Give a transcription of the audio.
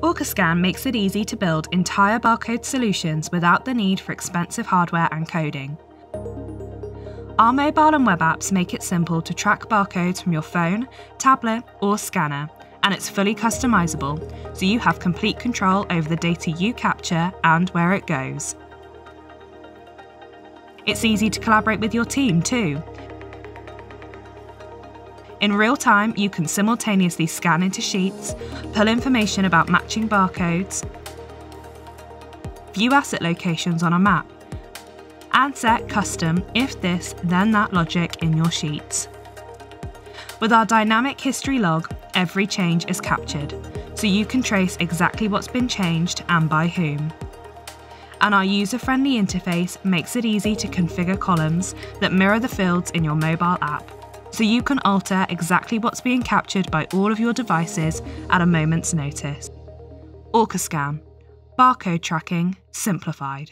Orca Scan makes it easy to build entire barcode solutions without the need for expensive hardware and coding. Our mobile and web apps make it simple to track barcodes from your phone, tablet, or scanner, and it's fully customizable, so you have complete control over the data you capture and where it goes. It's easy to collaborate with your team too. In real time, you can simultaneously scan into sheets, pull information about matching barcodes, view asset locations on a map, and set custom if this then that logic in your sheets. With our dynamic history log, every change is captured, so you can trace exactly what's been changed and by whom. And our user-friendly interface makes it easy to configure columns that mirror the fields in your mobile app, so you can alter exactly what's being captured by all of your devices at a moment's notice. Orca Scan, barcode tracking simplified.